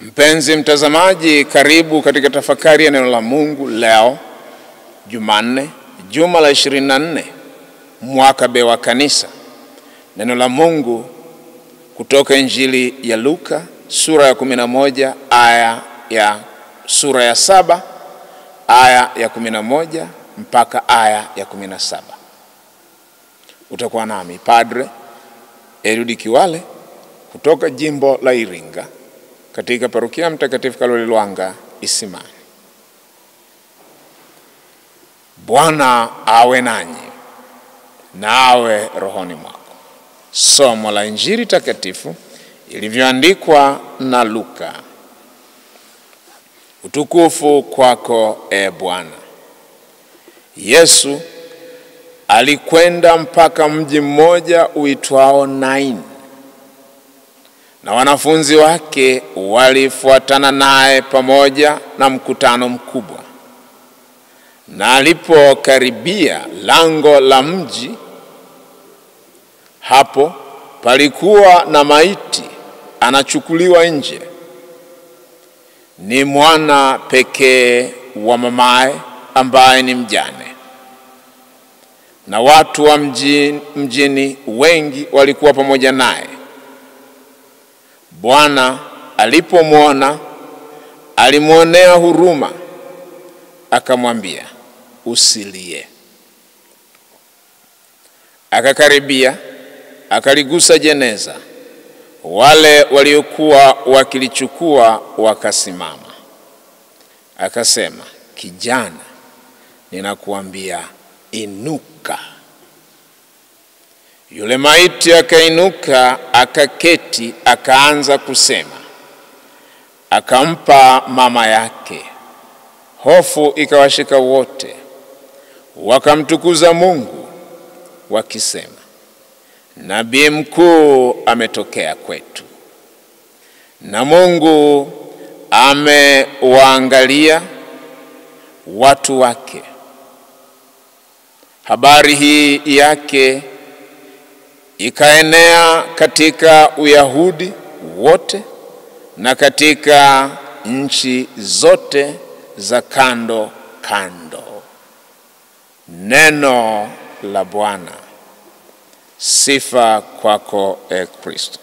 Mpenzi mtazamaji, karibu katika tafakari ya neno la Mungu leo Jumanne, juma la 24 mwaka B wa Kanisa. Neno la Mungu kutoka Injili ya Luka sura ya 11 aya ya sura ya saba aya ya 11 mpaka aya ya 17. Utakuwa nami Padre Erudi Kiwale kutoka jimbo la Iringa katika parokia Mtakatifu Karoli Lwanga Isimani. Bwana awe nanyi na awe rohoni mwako. Somo la Injili takatifu ilivyoandikwa na Luka. Utukufu kwako e Bwana. Yesu alikwenda mpaka mji mmoja uitwao Naini na wanafunzi wake walifuatana naye pamoja na mkutano mkubwa. Na alipokaribia lango la mji, hapo palikuwa na maiti anachukuliwa nje, ni mwana pekee wa mamaye ambaye ni mjane, na watu wa mjini, mjini wengi walikuwa pamoja naye. Bwana alipomwona alimwonea huruma, akamwambia, usilie. Akakaribia akaligusa jeneza, wale waliokuwa wakilichukua wakasimama. Akasema, kijana, ninakuambia inuka. Yule maiti akainuka, akaketi, akaanza kusema. Akampa mama yake. Hofu ikawashika wote, wakamtukuza Mungu wakisema, nabii mkuu ametokea kwetu, na Mungu amewaangalia watu wake. Habari hii yake ikaenea katika Uyahudi wote na katika nchi zote za kando kando. Neno la Bwana. Sifa kwako e Kristo.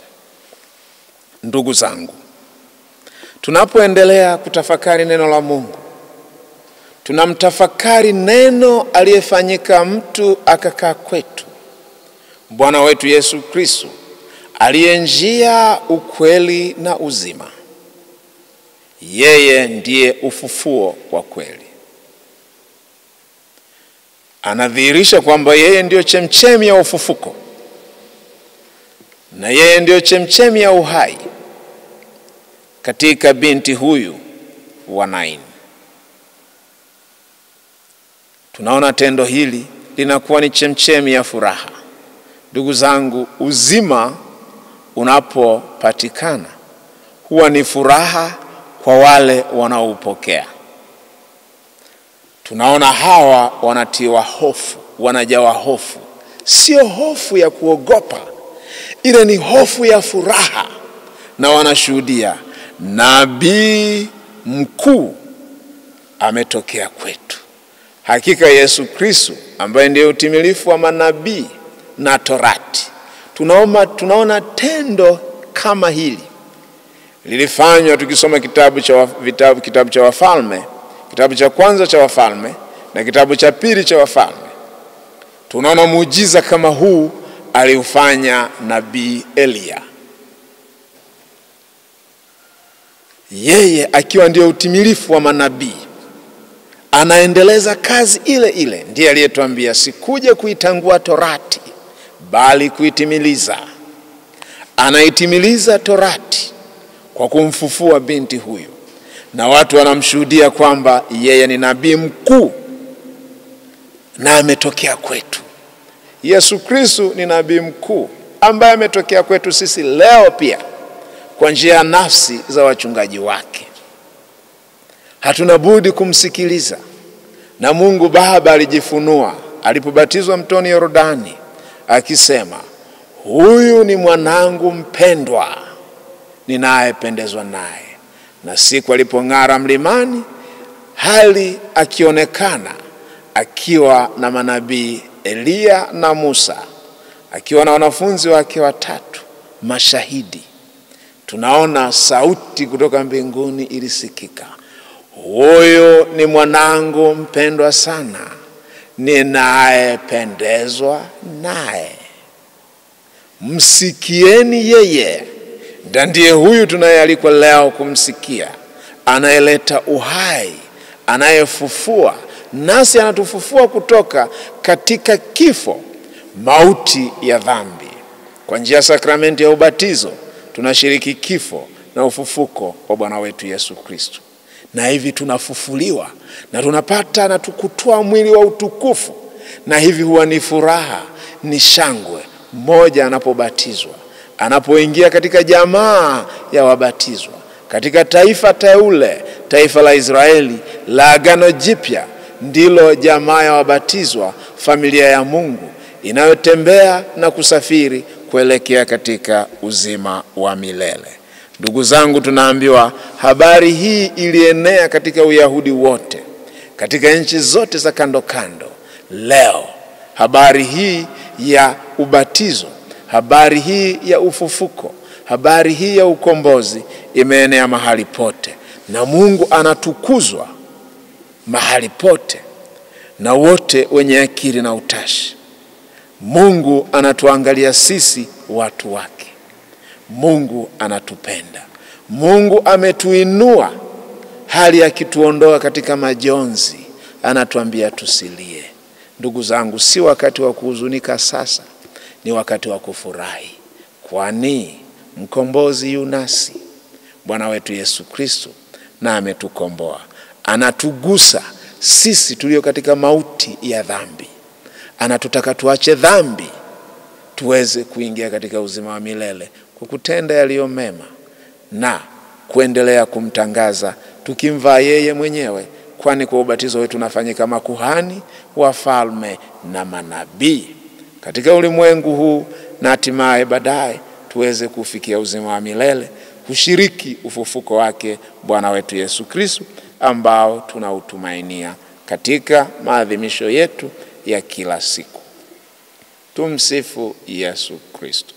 Ndugu zangu, tunapoendelea kutafakari neno la Mungu, tunamtafakari neno aliyefanyika mtu akakaa kwetu Bwana wetu Yesu Kristo aliye njia, ukweli na uzima. Yeye ndiye ufufuo wa kweli. Anadhihirisha kwamba yeye ndiyo chemchemi ya ufufuko na yeye ndiyo chemchemi ya uhai katika binti huyu wa Naini. Tunaona tendo hili linakuwa ni chemchemi ya furaha. Ndugu zangu, uzima unapopatikana huwa ni furaha kwa wale wanaoupokea. Tunaona hawa wanatiwa hofu, wanajawa hofu, sio hofu ya kuogopa, ile ni hofu ya furaha, na wanashuhudia nabii mkuu ametokea kwetu. Hakika Yesu Kristo ambaye ndiye utimilifu wa manabii na Torati. Tunaoma, tunaona tendo kama hili lilifanywa tukisoma kitabu cha, vitabu, kitabu cha Wafalme, kitabu cha kwanza cha Wafalme na kitabu cha pili cha Wafalme. Tunaona muujiza kama huu aliufanya nabii Eliya, yeye akiwa ndio utimilifu wa manabii anaendeleza kazi ile ile. Ndiye aliyetuambia sikuja kuitangua Torati bali kuitimiliza. Anaitimiliza Torati kwa kumfufua binti huyu, na watu wanamshuhudia kwamba yeye ni nabii mkuu na ametokea kwetu. Yesu Kristu ni nabii mkuu ambaye ametokea kwetu sisi leo pia kwa njia ya nafsi za wachungaji wake. Hatuna budi kumsikiliza, na Mungu Baba alijifunua alipobatizwa mtoni Yordani akisema, huyu ni mwanangu mpendwa ninayependezwa naye. na siku alipong'ara mlimani, hali akionekana akiwa na manabii Eliya na Musa, akiwa na wanafunzi wake watatu mashahidi. Tunaona sauti kutoka mbinguni ilisikika, huyu ni mwanangu mpendwa sana, ninayependezwa naye, msikieni yeye. Na ndiye huyu tunayealikwa leo kumsikia, anayeleta uhai, anayefufua, nasi anatufufua kutoka katika kifo, mauti ya dhambi. Kwa njia ya sakramenti ya ubatizo tunashiriki kifo na ufufuko wa Bwana wetu Yesu Kristo, na hivi tunafufuliwa na tunapata na tukutoa mwili wa utukufu, na hivi huwa ni furaha, ni shangwe mmoja anapobatizwa, anapoingia katika jamaa ya wabatizwa, katika taifa teule, taifa la Israeli la Agano Jipya, ndilo jamaa ya wabatizwa, familia ya Mungu inayotembea na kusafiri kuelekea katika uzima wa milele. Ndugu zangu, tunaambiwa habari hii ilienea katika Uyahudi wote, katika nchi zote za kando kando. Leo habari hii ya ubatizo, habari hii ya ufufuko, habari hii ya ukombozi imeenea mahali pote, na Mungu anatukuzwa mahali pote na wote wenye akili na utashi. Mungu anatuangalia sisi watu wake. Mungu anatupenda. Mungu ametuinua hali akituondoa katika majonzi, anatuambia tusilie. Ndugu zangu, si wakati wa kuhuzunika sasa, ni wakati wa kufurahi, kwani mkombozi yunasi, Bwana wetu Yesu Kristo, na ametukomboa, anatugusa sisi tulio katika mauti ya dhambi. Anatutaka tuache dhambi tuweze kuingia katika uzima wa milele kwa kutenda yaliyo mema na kuendelea kumtangaza tukimvaa yeye mwenyewe, kwani kwa ubatizo wetu tunafanyika makuhani, wafalme na manabii katika ulimwengu huu, na hatimaye baadaye tuweze kufikia uzima wa milele, kushiriki ufufuko wake Bwana wetu Yesu Kristo ambao tunautumainia katika maadhimisho yetu ya kila siku. Tumsifu Yesu Kristo.